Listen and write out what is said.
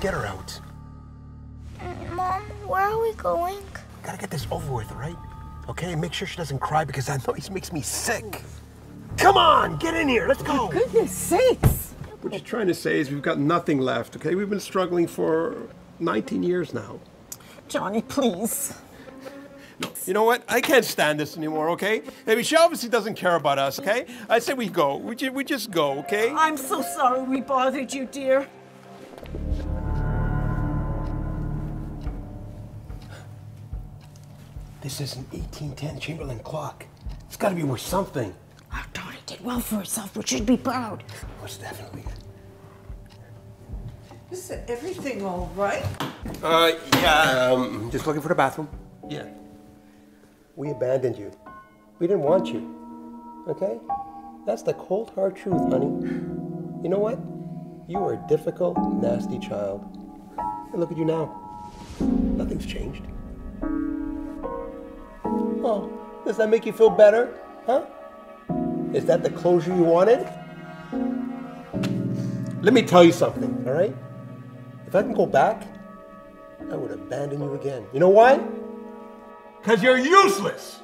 Get her out. Mom, where are we going? Gotta get this over with, right? Okay, make sure she doesn't cry because that noise makes me sick. Come on, get in here. Let's go. Goodness sakes! What you're trying to say is we've got nothing left, okay? We've been struggling for 19 years now. Johnny, please. No. You know what? I can't stand this anymore, okay? I mean, she obviously doesn't care about us, okay? I say we go. We, ju- we just go, okay? I'm so sorry we bothered you, dear. This is an 1810 Chamberlain clock. It's gotta be worth something. Our daughter did well for herself. We should be proud. Most definitely. Is everything all right? Uh, yeah, um, just looking for the bathroom. Yeah. We abandoned you. We didn't want you. Okay? That's the cold hard truth, honey. You know what? You are a difficult, nasty child. And look at you now. Nothing's changed. Oh, does that make you feel better? Huh? Is that the closure you wanted? Let me tell you something, all right? If I can go back, I would abandon you again. You know why? Because you're useless!